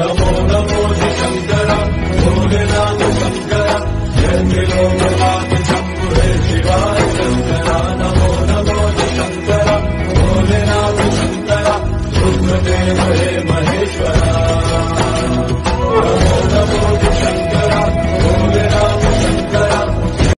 नमो नमो शङ्कर भोलेनाथ शङ्कर शङ्कुलोकना शम्भुरे शिवाय शङ्कर नमो नमो शङ्कर भोलेनाथ शङ्कर सुकृते हे महे